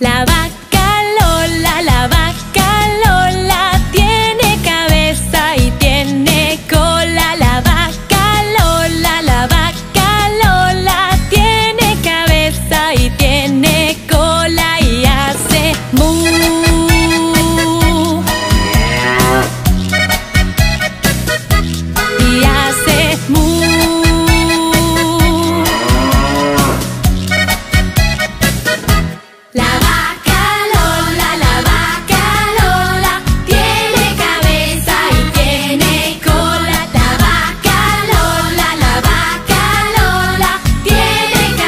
La vaca Lola, la vaca Lola tiene cabeza y tiene cola. La vaca Lola, la vaca Lola tiene cabeza y tiene cola y hace mu.